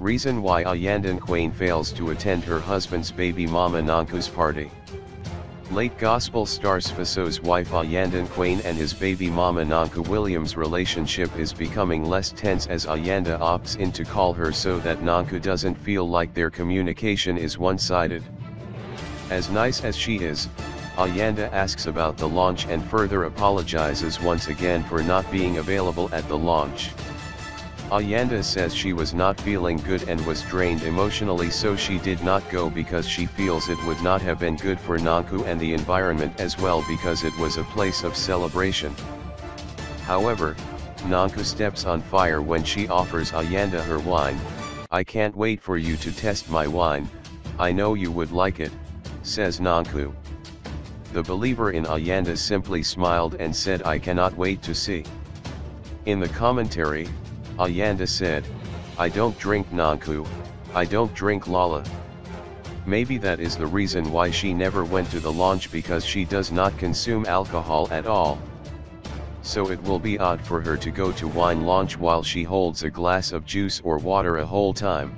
Reason why Ayanda Ncwane fails to attend her husband's baby mama Nonku's party. Late gospel star Sfiso's wife Ayanda Ncwane and his baby mama Nonku Williams' relationship is becoming less tense as Ayanda opts in to call her so that Nonku doesn't feel like their communication is one-sided. As nice as she is, Ayanda asks about the launch and further apologizes once again for not being available at the launch. Ayanda says she was not feeling good and was drained emotionally so she did not go because she feels it would not have been good for Nonku and the environment as well because it was a place of celebration. However, Nonku steps on fire when she offers Ayanda her wine, I can't wait for you to test my wine, I know you would like it, says Nonku. The believer in Ayanda simply smiled and said I cannot wait to see. In the commentary, Ayanda said, I don't drink Nonku, I don't drink Lala. Maybe that is the reason why she never went to the launch because she does not consume alcohol at all. So it will be odd for her to go to wine launch while she holds a glass of juice or water a whole time.